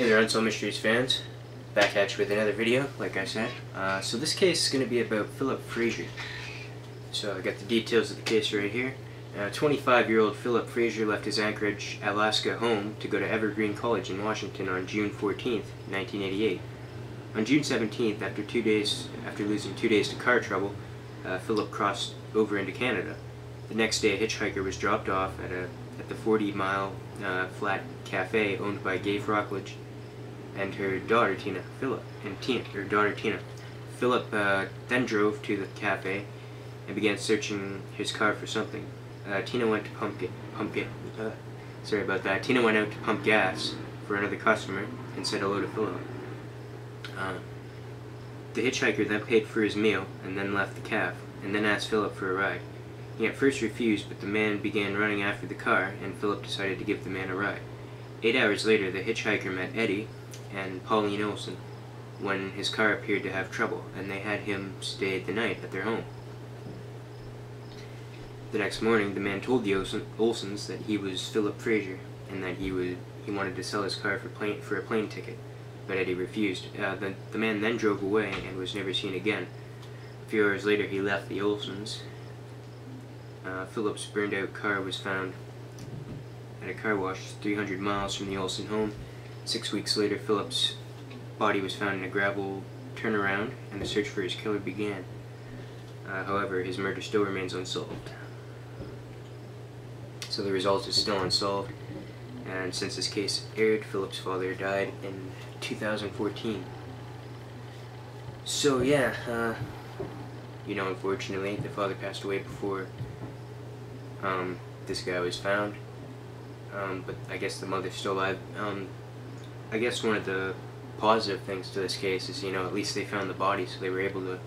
Hey there, Unsolved Mysteries fans. Back at you with another video, like I said. Uh, so this case is going to be about Phillip Fraser. So I got the details of the case right here. 25-year-old Phillip Fraser left his Anchorage, Alaska home to go to Evergreen College in Washington on June 14, 1988. On June 17th, after two days, after losing two days to car trouble, uh, Phillip crossed over into Canada. The next day, a hitchhiker was dropped off at a at the 40 Mile uh, Flat Cafe owned by Gay Rockledge and her daughter Tina, Phillip, and Tina, her daughter Tina. Phillip uh, then drove to the cafe and began searching his car for something. Uh, Tina went to pump it, pump uh, sorry about that. Tina went out to pump gas for another customer and said hello to Phillip. Uh, the hitchhiker then paid for his meal and then left the cab and then asked Phillip for a ride. He at first refused, but the man began running after the car, and Philip decided to give the man a ride. Eight hours later, the hitchhiker met Eddie and Pauline Olson when his car appeared to have trouble, and they had him stay the night at their home. The next morning, the man told the Olsons that he was Phillip Fraser, and that he would he wanted to sell his car for plane for a plane ticket, but Eddie refused. Uh, the, the man then drove away and was never seen again. A few hours later, he left the Olsons uh, Phillip's burned out car was found at a car wash 300 miles from the Olson home. Six weeks later, Phillip's body was found in a gravel turnaround, and the search for his killer began. Uh, however, his murder still remains unsolved. So the result is still unsolved, and since this case aired, Phillip's father died in 2014. So yeah, uh, you know, unfortunately, the father passed away before um, this guy was found. Um, but I guess the mother's still alive. Um, I guess one of the positive things to this case is, you know, at least they found the body, so they were able to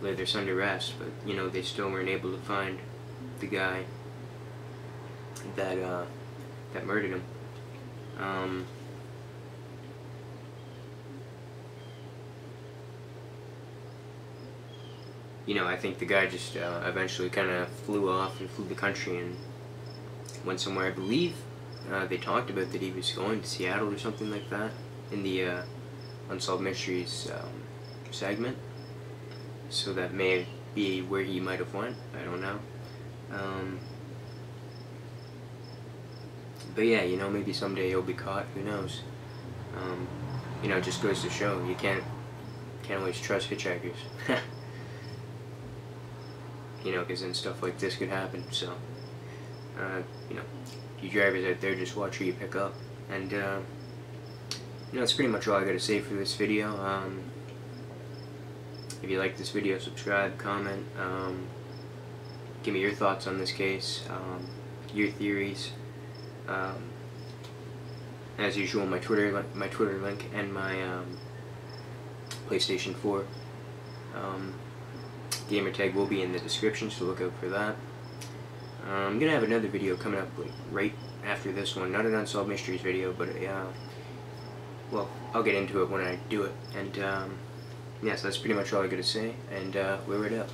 lay their son to rest. But you know, they still weren't able to find the guy that uh, that murdered him. Um, you know, I think the guy just uh, eventually kind of flew off and flew the country and went somewhere. I believe uh, they talked about that he was going to Seattle or something like that in the uh, Unsolved Mysteries um, segment. So that may be where he might have went. I don't know. Um, but yeah, you know, maybe someday he'll be caught. Who knows? Um, you know, it just goes to show you can't can't always trust hitchhikers. you know, because then stuff like this could happen. So, uh, you know, you drivers out there, just watch who you pick up. And, uh, you know, that's pretty much all I got to say for this video. Um, if you like this video, subscribe, comment, um, give me your thoughts on this case, um, your theories. Um, as usual, my Twitter, my Twitter link and my um, PlayStation 4 gamertag will be in the description, so look out for that. I'm gonna have another video coming up right after this one, not an Unsolved Mysteries video, but uh, well, I'll get into it when I do it. And um, yeah, so that's pretty much all I gotta say, and uh, we're right up.